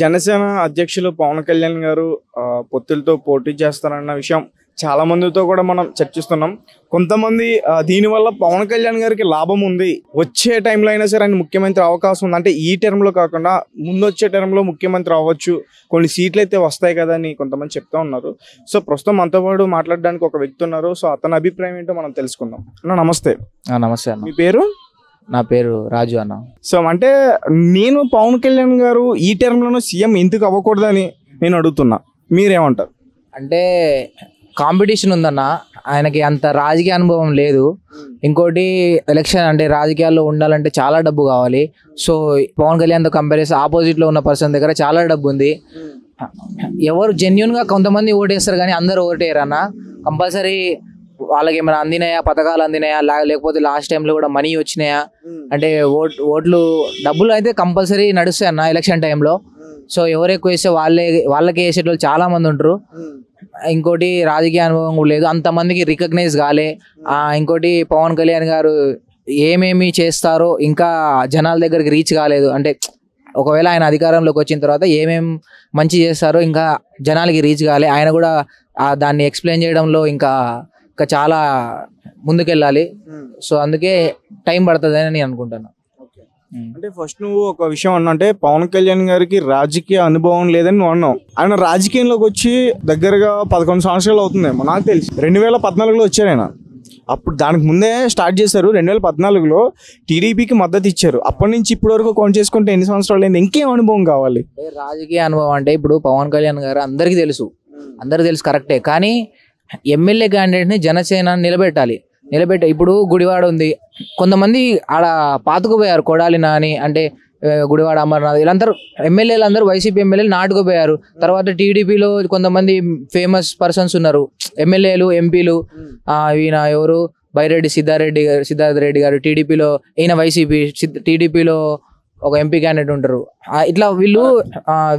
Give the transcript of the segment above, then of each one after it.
జనసేన అధ్యక్షులు పవన్ కళ్యాణ్ గారు పొత్తులతో పోటీ చేస్తారన్న విషయం చాలా మందితో కూడా మనం చర్చిస్తున్నాం. కొంతమంది దీనివల్ల పవన్ కళ్యాణ్ గారికి లాభం ఉంది. వచ్చే టైంలో అయినా సరే ఆయన ముఖ్యమంత్రి అవకాశం ఉంది. అంటే ఈ టర్మ్లో కాకుండా ముందు వచ్చే టర్మ్లో ముఖ్యమంత్రి అవ్వచ్చు. కొన్ని సీట్లు అయితే వస్తాయి కదా అని కొంతమంది చెప్తా ఉన్నారు. సో ప్రస్తుతం మనతో పాటు మాట్లాడడానికి ఒక వ్యక్తి ఉన్నారు. సో అతని అభిప్రాయం ఏంటో మనం తెలుసుకుందాం. అన్న నమస్తే. నమస్తే మీ పేరు? నా పేరు రాజు అన్న. సో అంటే నేను పవన్ కళ్యాణ్ గారు ఈ టర్మ్లోనే సీఎం ఎందుకు అవ్వకూడదని నేను అడుగుతున్నా. మీరేమంటారు? అంటే కాంపిటీషన్ ఉందన్న. ఆయనకి అంత రాజకీయ అనుభవం లేదు. ఇంకోటి ఎలక్షన్ అంటే రాజకీయాల్లో ఉండాలంటే చాలా డబ్బు కావాలి. సో పవన్ కళ్యాణ్తో కంపేర్ చేస్తే ఆపోజిట్లో ఉన్న పర్సన్ దగ్గర చాలా డబ్బు ఉంది. ఎవరు జెన్యున్గా కొంతమంది ఓటేస్తారు కానీ అందరూ ఓటేయరు అన్న కంపల్సరీ వాళ్ళకి ఏమైనా అందినాయా? పథకాలు అందినాయా? లా- లేకపోతే లాస్ట్ టైంలో కూడా మనీ వచ్చినాయా? అంటే ఓట్ ఓట్లు డబ్బులు అయితే కంపల్సరీ నడుస్తాయి అన్న ఎలక్షన్ టైంలో సో ఎవరు ఎక్కువ వేస్తే వాళ్ళే వాళ్ళకే వేసేటోళ్ళు చాలా మంది ఉంటారు ఇంకోటి రాజకీయ అనుభవం కూడా లేదు. అంతమందికి రికగ్నైజ్ కాలే. ఇంకోటి పవన్ కళ్యాణ్ గారు ఏమేమి చేస్తారో ఇంకా జనాల దగ్గరికి రీచ్ కాలేదు. అంటే ఒకవేళ ఆయన అధికారంలోకి వచ్చిన తర్వాత ఏమేం మంచి చేస్తారో ఇంకా జనాలకి రీచ్ కాలే. ఆయన కూడా దాన్ని ఎక్స్ప్లెయిన్ చేయడంలో ఇంకా ఇంకా చాలా ముందుకెళ్ళాలి. సో అందుకే టైం పడుతుంది అని నేను అనుకుంటాను. అంటే ఫస్ట్ నువ్వు ఒక విషయం అన్నా అంటే పవన్ కళ్యాణ్ గారికి రాజకీయ అనుభవం లేదని నువ్వు అన్నావు. ఆయన రాజకీయంలోకి వచ్చి దగ్గరగా పదకొండు సంవత్సరాలు అవుతుందేమో నాకు తెలిసి. రెండు వేల పద్నాలుగులో వచ్చారు ఆయన. అప్పుడు దానికి ముందే స్టార్ట్ చేశారు. రెండు వేల పద్నాలుగులో టీడీపీకి మద్దతు ఇచ్చారు. అప్పటి నుంచి ఇప్పటి వరకు కౌంట్ చేసుకుంటే ఎన్ని సంవత్సరాలు అయింది? ఇంకేం అనుభవం కావాలి? రాజకీయ అనుభవం అంటే ఇప్పుడు పవన్ కళ్యాణ్ గారు అందరికీ తెలుసు. అందరికీ తెలుసు కరెక్టే. కానీ ఎమ్మెల్యే క్యాండిడేట్ని జనసేన నిలబెట్టాలి. నిలబెట్ట ఇప్పుడు గుడివాడ ఉంది. కొంతమంది ఆడ పాతుకుపోయారు కొడాలి నాని అంటే గుడివాడ అమర్నాథ్. వీళ్ళందరూ ఎమ్మెల్యేలు అందరూ వైసీపీ ఎమ్మెల్యేలు నాటుకుపోయారు తర్వాత టీడీపీలో కొంతమంది ఫేమస్ పర్సన్స్ ఉన్నారు. ఎమ్మెల్యేలు ఎంపీలు ఈయన ఎవరు? బైరెడ్డి సిద్ధారెడ్డి గారు సిద్ధార్థ రెడ్డి గారు. టీడీపీలో ఈయన వైసీపీ టీడీపీలో ఒక ఎంపీ క్యాండిడేట్ ఉంటారు. ఇట్లా వీళ్ళు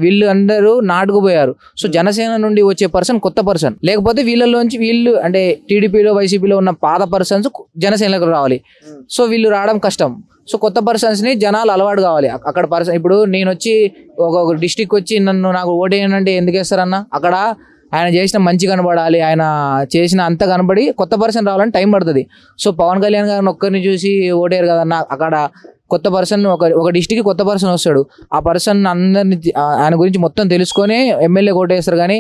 వీళ్ళు అందరూ నాటుకుపోయారు. సో జనసేన నుండి వచ్చే పర్సన్ కొత్త పర్సన్ లేకపోతే వీళ్ళలోంచి వీళ్ళు అంటే టీడీపీలో వైసీపీలో ఉన్న పాత పర్సన్స్ జనసేనలకు రావాలి. సో వీళ్ళు రావడం కష్టం. సో కొత్త పర్సన్స్ని జనాలు అలవాటు కావాలి. అక్కడ పర్సన్ ఇప్పుడు నేను వచ్చి ఒక డిస్టిక్ వచ్చి నన్ను నాకు ఓటేయనంటే ఎందుకు వేస్తారన్న? అక్కడ ఆయన చేసిన మంచి కనబడాలి. ఆయన చేసిన అంత కనబడి కొత్త పర్సన్ రావాలని టైం పడుతుంది. సో పవన్ కళ్యాణ్ గారిని ఒక్కరిని చూసి ఓటేరు కదన్న? అక్కడ కొత్త పర్సన్ ఒక ఒక డిస్టిక్కి కొత్త పర్సన్ వస్తాడు. ఆ పర్సన్ అందరిని ఆయన గురించి మొత్తం తెలుసుకొని ఎమ్మెల్యే కోటేస్తారు కానీ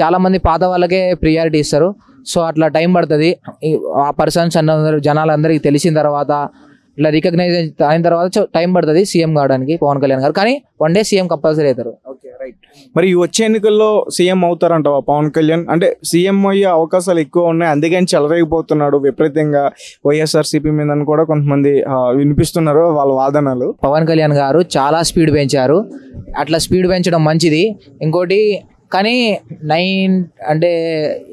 చాలామంది పాత వాళ్ళకే ప్రియారిటీ ఇస్తారు. సో అట్లా టైం పడుతుంది. ఆ పర్సన్స్ అందరూ జనాలందరికీ తెలిసిన తర్వాత ఇట్లా రికగ్నైజ్ అయిన తర్వాత టైం పడుతుంది సీఎం కావడానికి పవన్ కళ్యాణ్ గారు. కానీ వన్ డే సీఎం కంపల్సరీ అవుతారు. ఓకే మరి ఈ వచ్చే ఎన్నికల్లో సీఎం అవుతారంటావా పవన్ కళ్యాణ్. అంటే సీఎం అయ్యే అవకాశాలు ఎక్కువ ఉన్నాయి. అందుకని చెలరేగిపోతున్నాడు విపరీతంగా వైఎస్ఆర్సీపీ మీద అని కూడా కొంతమంది వినిపిస్తున్నారు వాళ్ళ వాదనలు. పవన్ కళ్యాణ్ గారు చాలా స్పీడ్ పెంచారు. అట్లా స్పీడ్ పెంచడం మంచిది. ఇంకోటి కానీ నైన్ అంటే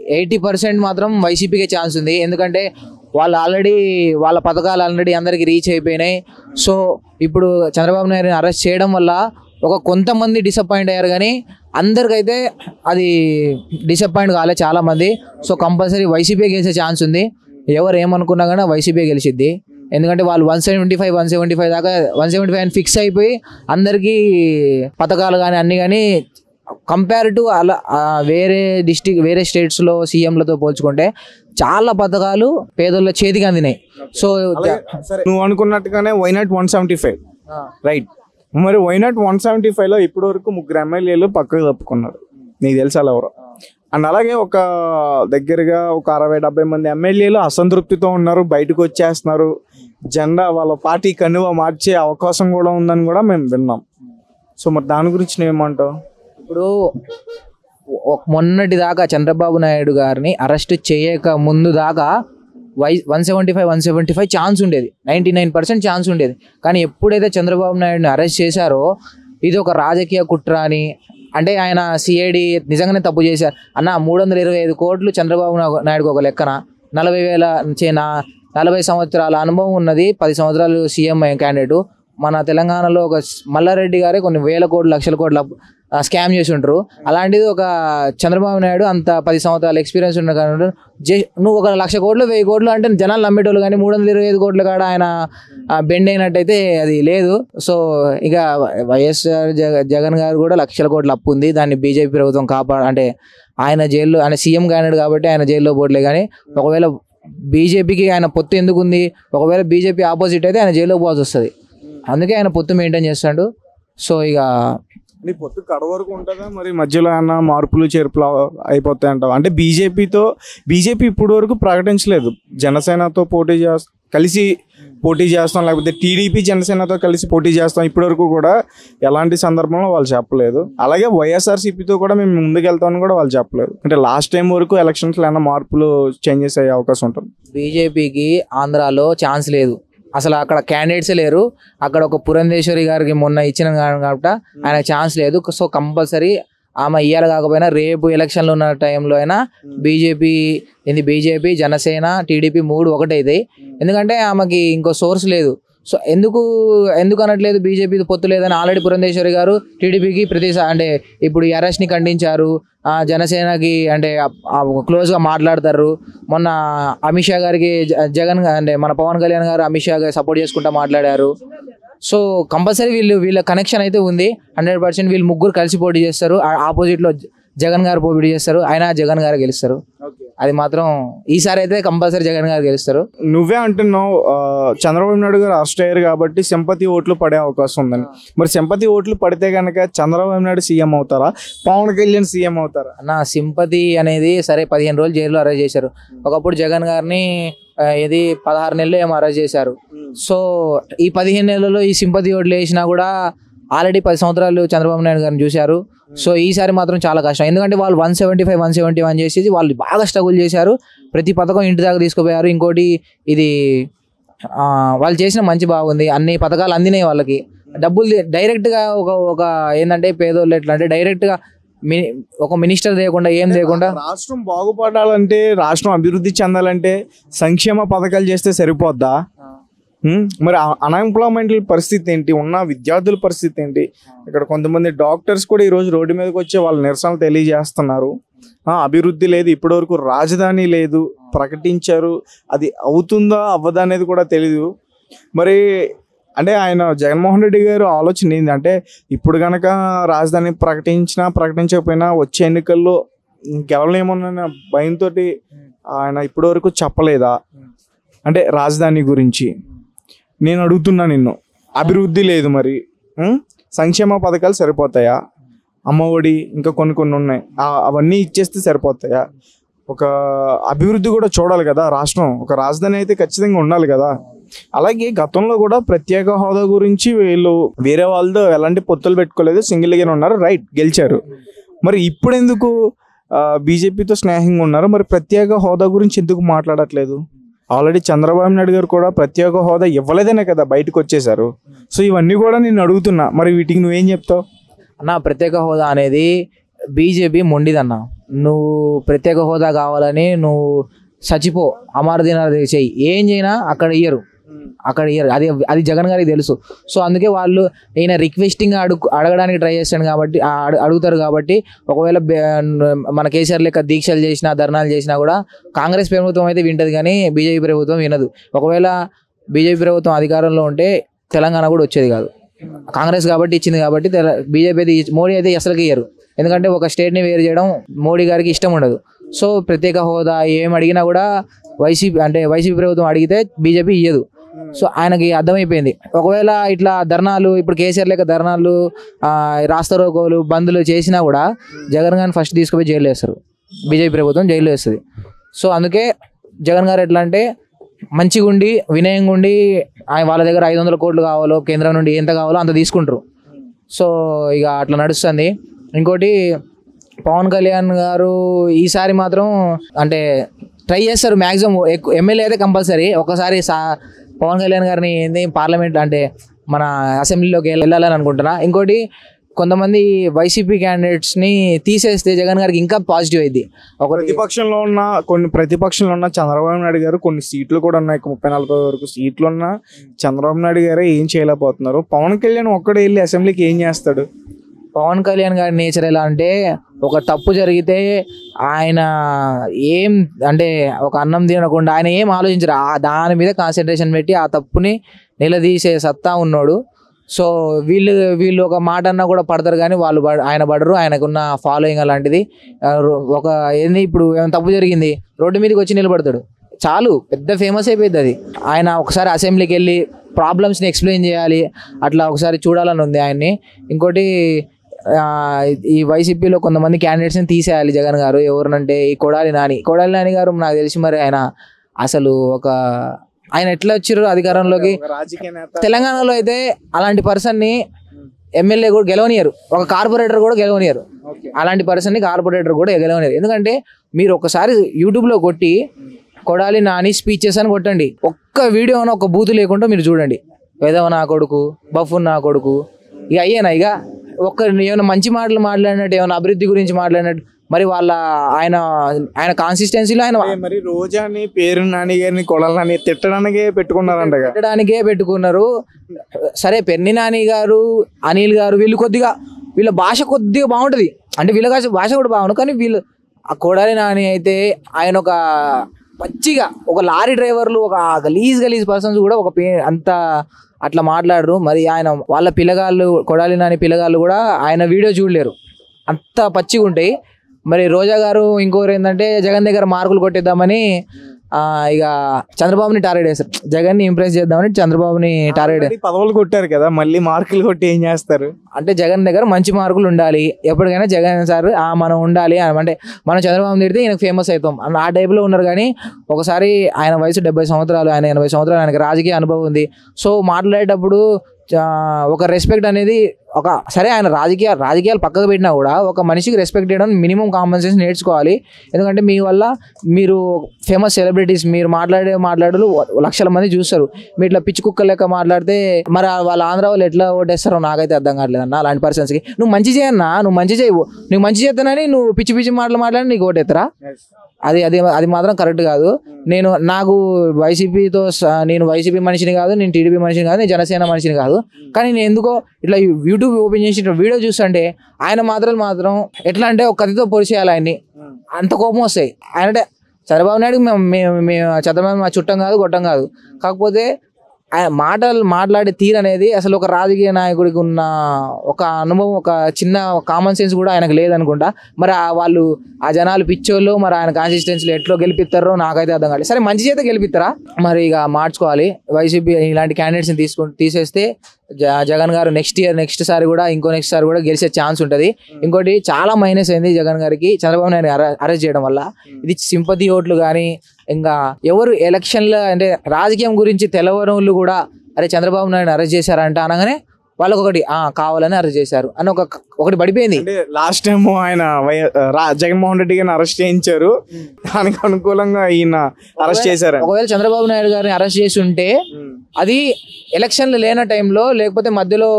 ఎయిటీ పర్సెంట్ మాత్రం వైసీపీకే ఛాన్స్ ఉంది. ఎందుకంటే వాళ్ళు ఆల్రెడీ వాళ్ళ పథకాలు ఆల్రెడీ అందరికి రీచ్ అయిపోయినాయి. సో ఇప్పుడు చంద్రబాబు నాయుడు అరెస్ట్ చేయడం వల్ల ఒక కొంతమంది డిసప్పాయింట్ అయ్యారు కానీ అందరికైతే అది డిసప్పాయింట్ కాలే చాలా మంది సో కంపల్సరీ వైసీపీ గెలిచే ఛాన్స్ ఉంది. ఎవరు ఏమనుకున్నా కానీ వైసీపీ గెలిచిద్ది. ఎందుకంటే వాళ్ళు one seventy five one seventy five దాకా వన్ సెవెంటీ ఫైవ్ అని ఫిక్స్ అయిపోయి అందరికీ పథకాలు కానీ అన్ని కానీ కంపేర్ టు అలా వేరే డిస్టిక్ వేరే స్టేట్స్లో సీఎంలతో పోల్చుకుంటే చాలా పథకాలు పేదోళ్ళ చేతికి అందినాయి. సో సరే నువ్వు అనుకున్నట్టుగానే why not one seventy five right మరి వైనాట్ వన్ సెవెంటీ ఫైవ్లో ఇప్పటి వరకు ముగ్గురు ఎమ్మెల్యేలు పక్కకు తప్పుకున్నారు? నీకు తెలుసా ఎవరు? అండ్ అలాగే ఒక దగ్గరగా ఒక అరవై డెబ్బై మంది ఎమ్మెల్యేలు అసంతృప్తితో ఉన్నారు బయటకు వచ్చేస్తున్నారు. జెండా వాళ్ళ పార్టీ కనువ మార్చే అవకాశం కూడా ఉందని కూడా మేము విన్నాం. సో మరి దాని గురించి నువ్వేమంటావు ఇప్పుడు మొన్నటి దాకా చంద్రబాబు నాయుడు గారిని అరెస్ట్ చేయక ముందు దాకా why one seventy five one seventy five chance ఉండేది. నైంటీ నైన్ పర్సెంట్ ఛాన్స్ ఉండేది. కానీ ఎప్పుడైతే చంద్రబాబు నాయుడుని అరెస్ట్ చేశారో ఇది ఒక రాజకీయ కుట్ర అని అంటే ఆయన సిఐడి నిజంగానే తప్పు చేశారు. అన్న మూడు వందల ఇరవై ఐదు కోట్లు చంద్రబాబు నా- నాయుడుకి ఒక లెక్కన. నలభై వేల నలభై సంవత్సరాల అనుభవం ఉన్నది పది సంవత్సరాలు సీఎం క్యాండిడేట్ మన తెలంగాణలో ఒక మల్లారెడ్డి గారే కొన్ని వేల కోట్లు లక్షల కోట్ల స్కామ్ చేసి ఉంటారు అలాంటిది ఒక చంద్రబాబు నాయుడు అంత పది సంవత్సరాల ఎక్స్పీరియన్స్ ఉన్న కానీ జే నువ్వు ఒక లక్ష కోట్లు వెయ్యి కోట్లు అంటే జనాలు నమ్మేటోళ్ళు కానీ మూడు వందల ఇరవై ఐదు కోట్ల కాడ ఆయన బెండ్ అయినట్టయితే అది లేదు. సో ఇక వైఎస్ఆర్ జగ జగన్ గారు కూడా లక్షల కోట్లు అప్పు ఉంది. దాన్ని బీజేపీ ప్రభుత్వం కాపాడ అంటే ఆయన జైల్లో ఆయన సీఎం కానిడు కాబట్టి ఆయన జైల్లో పోట్లే కానీ ఒకవేళ బీజేపీకి ఆయన పొత్తు ఎందుకు ఉంది ఒకవేళ బీజేపీ ఆపోజిట్ అయితే ఆయన జైల్లో పోవాల్సి వస్తుంది. అందుకే ఆయన పొత్తు మెయింటైన్ చేస్తాడు. సో ఇక నీ పొత్తు కడ వరకు ఉంటుందా? మరి మధ్యలో ఏమన్నా మార్పులు చేర్పులు అయిపోతాయి అంటావు అంటే బీజేపీతో బీజేపీ ఇప్పుడు వరకు ప్రకటించలేదు. జనసేనతో పోటీ చేస్తా కలిసి పోటీ చేస్తాం లేకపోతే టీడీపీ జనసేనతో కలిసి పోటీ చేస్తాం ఇప్పటి వరకు కూడా ఎలాంటి సందర్భంలో వాళ్ళు చెప్పలేదు. అలాగే వైఎస్ఆర్సీపీతో కూడా మేము ముందుకు వెళ్తామని కూడా వాళ్ళు చెప్పలేదు. అంటే లాస్ట్ టైం వరకు ఎలక్షన్స్లో ఏమైనా మార్పులు చేంజెస్ అయ్యే అవకాశం ఉంటుంది? బీజేపీకి ఆంధ్రాలో ఛాన్స్ లేదు. అసలు అక్కడ క్యాండిడేట్సే లేరు. అక్కడ ఒక పురంధేశ్వరి గారికి మొన్న ఇచ్చిన కాబట్టి ఆయన ఛాన్స్ లేదు. సో కంపల్సరీ ఆమె ఇయ్యాలి కాకపోయినా రేపు ఎలక్షన్లు ఉన్న టైంలో అయినా బీజేపీ ఇది బీజేపీ జనసేన టీడీపీ మూడు ఒకటైతాయి ఎందుకంటే ఆమెకి ఇంకో సోర్స్ లేదు. సో ఎందుకు ఎందుకు అనట్లేదు బీజేపీ పొత్తు లేదని ఆల్రెడీ పురంధేశ్వరి గారు టీడీపీకి ప్రతిసారి అంటే ఇప్పుడు అరెస్ట్ని ఖండించారు జనసేనకి అంటే క్లోజ్గా మాట్లాడతారు. మొన్న అమిత్ షా గారికి జ- జగన్ అంటే మన పవన్ కళ్యాణ్ గారు అమిత్ షా గారు సపోర్ట్ చేసుకుంటా మాట్లాడారు. సో కంపల్సరీ వీళ్ళు వీళ్ళ కనెక్షన్ అయితే ఉంది. హండ్రెడ్ పర్సెంట్ వీళ్ళు ముగ్గురు కలిసి పోటీ చేస్తారు. ఆపోజిట్లో జగన్ గారు పోటీ చేస్తారు. అయినా జగన్ గారు గెలుస్తారు. అది మాత్రం ఈసారి అయితే కంపల్సరీ జగన్ గారు గెలుస్తారు. నువ్వే అంటున్నావు చంద్రబాబు నాయుడు గారు అరెస్ట్ అయ్యారు కాబట్టి సింపతి ఓట్లు పడే అవకాశం ఉందని. మరి సింపతి ఓట్లు పడితే కనుక చంద్రబాబు నాయుడు సీఎం అవుతారా? పవన్ కళ్యాణ్ సీఎం అవుతారా? అన్న సింపతి అనేది సరే పదిహేను రోజులు జైల్లో అరెస్ట్ చేశారు. ఒకప్పుడు జగన్ గారిని ఇది పదహారు నెలలు ఏమో అరెస్ట్ చేశారు. సో ఈ పదిహేను నెలల్లో ఈ సింపతి ఓట్లు వేసినా కూడా ఆల్రెడీ పది సంవత్సరాలు చంద్రబాబు నాయుడు గారిని చూశారు. సో ఈసారి మాత్రం చాలా కష్టం. ఎందుకంటే వాళ్ళు one seventy five one seventy one చేసేసి వాళ్ళు బాగా స్ట్రగుల్ చేశారు. ప్రతి పథకం ఇంటి దాకా తీసుకుపోయారు. ఇంకోటి ఇది వాళ్ళు చేసిన మంచి బాగుంది. అన్ని పథకాలు అందినాయి వాళ్ళకి. డబ్బులు డైరెక్ట్గా ఒక ఒక ఏంటంటే పేదోళ్ళు ఎట్లా అంటే డైరెక్ట్గా మిని ఒక మినిస్టర్ లేకుండా ఏం లేకుండా రాష్ట్రం బాగుపడాలంటే రాష్ట్రం అభివృద్ధి చెందాలంటే సంక్షేమ పథకాలు చేస్తే సరిపోద్దా? మరి అన్ఎంప్లాయ్మెంట్ పరిస్థితి ఏంటి? ఉన్న విద్యార్థుల పరిస్థితి ఏంటి? ఇక్కడ కొంతమంది డాక్టర్స్ కూడా ఈ రోజు రోడ్డు మీదకి వచ్చి వాళ్ళ నిరసనలు తెలియజేస్తున్నారు. అభివృద్ధి లేదు ఇప్పటివరకు రాజధాని లేదు ప్రకటించారు. అది అవుతుందా అవ్వదా అనేది కూడా తెలీదు. మరి అంటే ఆయన జగన్మోహన్ రెడ్డి గారు ఆలోచన ఏంది అంటే ఇప్పుడు గనక రాజధాని ప్రకటించినా ప్రకటించకపోయినా వచ్చే ఎన్నికల్లో గెలవలేమోనన్న భయంతో ఆయన ఇప్పటివరకు చెప్పలేదా? అంటే రాజధాని గురించి. నేను అడుగుతున్నా నిన్ను. అభివృద్ధి లేదు మరి. సంక్షేమ పథకాలు సరిపోతాయా? అమ్మఒడి ఇంకా కొన్ని కొన్ని ఉన్నాయి. అవన్నీ ఇచ్చేస్తే సరిపోతాయా? ఒక అభివృద్ధి కూడా చూడాలి కదా రాష్ట్రం. ఒక రాజధాని అయితే ఖచ్చితంగా ఉండాలి కదా. అలాగే గతంలో కూడా ప్రత్యేక హోదా గురించి వీళ్ళు వేరే వాళ్ళతో ఎలాంటి పొత్తులు పెట్టుకోలేదు. సింగిల్గానే ఉన్నారు. రైట్ గెలిచారు. మరి ఇప్పుడు ఎందుకు బీజేపీతో స్నేహంగా ఉన్నారు? మరి ప్రత్యేక హోదా గురించి ఎందుకు మాట్లాడట్లేదు? ఆల్రెడీ చంద్రబాబు నాయుడు గారు కూడా ప్రత్యేక హోదా ఇవ్వలేదనే కదా బయటకు వచ్చేసారు సో ఇవన్నీ కూడా నేను అడుగుతున్నా. మరి వీటికి నువ్వేం చెప్తావు? అన్న ప్రత్యేక హోదా అనేది బీజేపీ మొండిదన్న. నువ్వు ప్రత్యేక హోదా కావాలని నువ్వు చచ్చిపో అమరదినాలు చేయి. ఏం చేయినా అక్కడ ఇయ్యరు. అక్కడ అది అది జగన్ గారికి తెలుసు. సో అందుకే వాళ్ళు ఈయన రిక్వెస్టింగ్ అడుగు అడగడానికి ట్రై చేస్తాడు కాబట్టి అడుగుతారు కాబట్టి ఒకవేళ మన కేసీఆర్ లెక్క దీక్షలు చేసినా ధర్నాలు చేసినా కూడా కాంగ్రెస్ ప్రభుత్వం అయితే వింటది కానీ బీజేపీ ప్రభుత్వం వినదు. ఒకవేళ బీజేపీ ప్రభుత్వం అధికారంలో ఉంటే తెలంగాణ కూడా వచ్చేది కాదు. కాంగ్రెస్ కాబట్టి ఇచ్చింది కాబట్టి తెల- బీజేపీ అయితే మోడీ అయితే అసలుకి ఇయ్యరు. ఎందుకంటే ఒక స్టేట్ని వేరు చేయడం మోడీ గారికి ఇష్టం ఉండదు. సో ప్రత్యేక హోదా ఏం అడిగినా కూడా వైసీపీ అంటే వైసీపీ ప్రభుత్వం అడిగితే బీజేపీ ఇయ్యదు. సో ఆయనకి అర్థమైపోయింది. ఒకవేళ ఇట్లా ధర్నాలు ఇప్పుడు కేసీఆర్ లేక ధర్నాలు ఆ, రాస్తారోకోలు బంద్లు చేసినా కూడా జగన్ గారిని ఫస్ట్ తీసుకుపోయి జైలు వేస్తారు. బీజేపీ ప్రభుత్వం జైలు వేస్తుంది. సో అందుకే జగన్ గారు ఎట్లా అంటే మంచిగా ఉండి వినయంగా ఉండి ఆయన వాళ్ళ దగ్గర ఐదు వందల కోట్లు కావాలో కేంద్రం నుండి ఎంత కావాలో అంత తీసుకుంటారు. సో ఇక అట్లా నడుస్తుంది. ఇంకోటి పవన్ కళ్యాణ్ గారు ఈసారి మాత్రం అంటే ట్రై చేస్తారు మ్యాక్సిమం ఎక్కువ ఎమ్మెల్యే అయితే కంపల్సరీ. ఒకసారి సా పవన్ కళ్యాణ్ గారిని ఏంది పార్లమెంట్ అంటే మన అసెంబ్లీలోకి వెళ్ళాలని అనుకుంటున్నా. ఇంకోటి కొంతమంది వైసీపీ క్యాండిడేట్స్ని తీసేస్తే జగన్ గారికి ఇంకా పాజిటివ్ అయింది ఒక ప్రతిపక్షంలో ఉన్న కొన్ని ప్రతిపక్షంలో ఉన్న చంద్రబాబు నాయుడు గారు కొన్ని సీట్లు కూడా ఉన్నాయి. ముప్పై నలభై వరకు సీట్లు ఉన్న చంద్రబాబు నాయుడు గారే ఏం చేయలేకపోతున్నారు. పవన్ కళ్యాణ్ ఒక్కడే వెళ్ళి అసెంబ్లీకి ఏం చేస్తాడు? పవన్ కళ్యాణ్ గారి నేచర్ ఎలా అంటే ఒక తప్పు జరిగితే ఆయన ఏం అంటే ఒక అన్నం తినకుండా ఆయన ఏం ఆలోచించరు. ఆ దాని మీద కాన్సన్ట్రేషన్ పెట్టి ఆ తప్పుని నిలదీసే సత్తా ఉన్నాడు. సో వీళ్ళు వీళ్ళు ఒక మాట అన్నా కూడా పడతారు కానీ వాళ్ళు పడ- ఆయన పడరు. ఆయనకున్న ఫాలోయింగ్ అలాంటిది. ఒక ఏంది ఇప్పుడు ఏమైనా తప్పు జరిగింది రోడ్డు మీదకి వచ్చి నిలబడతాడు. చాలు పెద్ద ఫేమస్ అయిపోయింది అది. ఆయన ఒకసారి అసెంబ్లీకి వెళ్ళి ప్రాబ్లమ్స్ని ఎక్స్ప్లెయిన్ చేయాలి. అట్లా ఒకసారి చూడాలని ఉంది ఆయన్ని. ఇంకోటి ఈ వైసీపీలో కొంతమంది క్యాండిడేట్స్ని తీసేయాలి జగన్ గారు. ఎవరినంటే ఈ కొడాలి నాని. కొడాలి నాని గారు నాకు తెలిసి మరి ఆయన అసలు ఒక ఆయన ఎట్లా వచ్చారు అధికారంలోకి? తెలంగాణలో అయితే అలాంటి పర్సన్ని ఎమ్మెల్యే కూడా గెలవనియరు. ఒక కార్పొరేటర్ కూడా గెలవనియరు. అలాంటి పర్సన్ని కార్పొరేటర్ కూడా గెలవనియరు. ఎందుకంటే మీరు ఒకసారి యూట్యూబ్లో కొట్టి కొడాలి నాని స్పీచెస్ అని కొట్టండి. ఒక్క వీడియో ఒక బూతు లేకుండా మీరు చూడండి. వెదవ నా కొడుకు బఫు నా కొడుకు. ఇక అయ్యేనా ఇక? ఒక్క ఏమైనా మంచి మాటలు మాట్లాడినట్టు ఏమైనా అభివృద్ధి గురించి మాట్లాడినట్టు మరి వాళ్ళ ఆయన ఆయన కాన్సిస్టెన్సీలో ఆయన మరి రోజాని పేరు నాని గారిని కొడాలని తిట్టడానికే పెట్టుకున్నారంట పెట్టడానికే పెట్టుకున్నారు. సరే పెన్ని నాని గారు అనిల్ గారు వీళ్ళు కొద్దిగా వీళ్ళ భాష కొద్దిగా బాగుంటుంది. అంటే వీళ్ళ భాష భాష కూడా బాగుంది. కానీ వీళ్ళు ఆ కొడాలి నాని అయితే ఆయన ఒక పచ్చిగా ఒక లారీ డ్రైవర్లు ఒక గలీజ్ గలీజ్ పర్సన్స్ కూడా ఒక పే అంత అట్లా మాట్లాడరు. మరి ఆయన వాళ్ళ పిల్లగాళ్ళు కొడాలి నాని పిల్లగాళ్ళు కూడా ఆయన వీడియో చూడలేరు. అంత పచ్చిగా ఉంటాయి మరి రోజా గారు ఇంకోరు ఏంటంటే జగన్ దగ్గర మార్కులు కొట్టేద్దామని ఇక చంద్రబాబుని టార్గెట్ చేస్తారు జగన్ని ఇంప్రెస్ చేద్దామని చంద్రబాబుని టార్గెట్ పదవులు కొట్టారు కదా మళ్ళీ మార్కులు కొట్టి ఏం చేస్తారు? అంటే జగన్ దగ్గర మంచి మార్కులు ఉండాలి. ఎప్పటికైనా జగన్ సార్ ఆ మనం ఉండాలి అని. అంటే మనం చంద్రబాబు తిడితే ఈయనకు ఫేమస్ అవుతాం. అన్న ఆ టైప్లో ఉన్నారు కానీ ఒకసారి ఆయన వయసు డెబ్బై సంవత్సరాలు ఆయన ఎనభై సంవత్సరాలు ఆయనకి రాజకీయ అనుభవం ఉంది. సో మాట్లాడేటప్పుడు ఒక రెస్పెక్ట్ అనేది ఒక సరే ఆయన రాజకీయ రాజకీయాలు పక్కకు పెట్టినా కూడా ఒక మనిషికి రెస్పెక్ట్ చేయడం మినిమం కాంపెన్సేషన్ నేర్చుకోవాలి. ఎందుకంటే మీ వల్ల మీరు ఫేమస్ సెలబ్రిటీస్ మీరు మాట్లాడే మాట్లాడలు లక్షల మంది చూస్తారు. మీ ఇట్లా పిచ్చి కుక్క లెక్క మాట్లాడితే మరి వాళ్ళ ఆంధ్ర వాళ్ళు ఎట్లా ఓటేస్తారో నాకైతే అర్థం కావట్లేదు అన్న అలాంటి పర్సన్స్కి నువ్వు మంచి చేయన్నా నువ్వు మంచి చేయవు. నువ్వు మంచి చేస్తానని నువ్వు పిచ్చి పిచ్చి మాటలు మాట్లాడి నీకు ఓటేస్తారా అది అది అది మాత్రం కరెక్ట్ కాదు. నేను నాకు వైసీపీతో నేను వైసీపీ మనిషిని కాదు నేను టీడీపీ మనిషిని కాదు నేను జనసేన మనిషిని కాదు. కానీ నేను ఎందుకో ఇట్లా యూట్యూబ్ ఓపెన్ చేసి వీడియో చూస్తుంటే ఆయన మాత్రం మాత్రం ఎట్లా అంటే ఒక కత్తితో పొడిచేయాలి ఆయన్ని. అంత కోపం వస్తాయి. ఆయన అంటే చంద్రబాబు నాయుడు మేము మేము చంద్రబాబు మా చుట్టం కాదు గొట్టం కాదు. కాకపోతే మాటలు మాట్లాడే తీరు అనేది అసలు ఒక రాజకీయ నాయకుడికి ఉన్న ఒక అనుభవం ఒక చిన్న కామన్ సెన్స్ కూడా ఆయనకు లేదనుకుంటా. మరి ఆ వాళ్ళు ఆ జనాలు పిచ్చోళ్ళు మరి ఆయన కాన్సిస్టెన్సీలో ఎట్లో గెలిపిస్తారో నాకైతే అర్థం కాలేదు. సరే మంచి చేత గెలిపిస్తారా? మరి ఇక మార్చుకోవాలి. వైసీపీ ఇలాంటి క్యాండిడేట్స్ని తీసుకొని తీసేస్తే జగన్ గారు నెక్స్ట్ ఇయర్ నెక్స్ట్ సారి కూడా ఇంకో నెక్స్ట్ సారి కూడా గెలిచే ఛాన్స్ ఉంటుంది. ఇంకోటి చాలా మైనస్ అయింది జగన్ గారికి చంద్రబాబు నాయుడు అరెస్ట్ చేయడం వల్ల. ఇది సింపతి ఓట్లు కానీ ఇంకా ఎవరు ఎలక్షన్లో అంటే రాజకీయం గురించి తెలవనోళ్ళు కూడా అరే చంద్రబాబు నాయుడు అరెస్ట్ చేశారంట అనగానే వాళ్ళకి ఒకటి ఆ కావాలని అరెస్ట్ చేశారు. అని ఒక ఒకటి పడిపోయింది. లాస్ట్ టైం ఆయన జగన్మోహన్ రెడ్డి గారిని అరెస్ట్ చేయించారు. దానికి అనుకూలంగా ఈయన అరెస్ట్ చేశారు ఒకవేళ చంద్రబాబు నాయుడు గారిని అరెస్ట్ చేసి ఉంటే అది ఎలక్షన్లు లేన టైంలో లేకపోతే మధ్యలో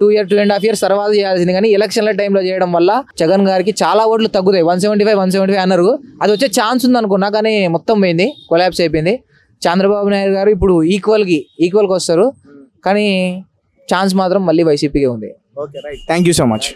two year two and half years తర్వాత చేయాల్సింది కానీ ఎలక్షన్ల టైంలో చేయడం వల్ల జగన్ గారికి చాలా ఓట్లు తగ్గుతాయి. One seventy five one seventy five అన్నారు. అది వచ్చే ఛాన్స్ ఉంది అనుకున్నా కానీ మొత్తం పోయింది కొలాబ్స్ అయిపోయింది. చంద్రబాబు నాయుడు గారు ఇప్పుడు ఈక్వల్కి ఈక్వల్కి వస్తారు. కానీ ఛాన్స్ మాత్రం మళ్ళీ వైసీపీకే ఉంది. Okay right thank you so much